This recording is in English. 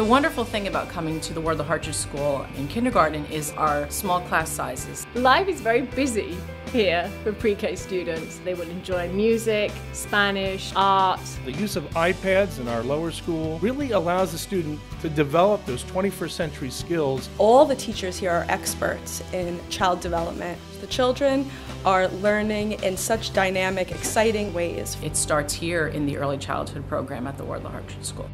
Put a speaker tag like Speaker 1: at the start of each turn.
Speaker 1: The wonderful thing about coming to the Wardlaw Hartridge School in kindergarten is our small class sizes.
Speaker 2: Life is very busy here for pre-K students. They will enjoy music, Spanish, art.
Speaker 3: The use of iPads in our lower school really allows the student to develop those 21st century skills.
Speaker 4: All the teachers here are experts in child development. The children are learning in such dynamic, exciting ways.
Speaker 1: It starts here in the early childhood program at the Wardlaw Hartridge School.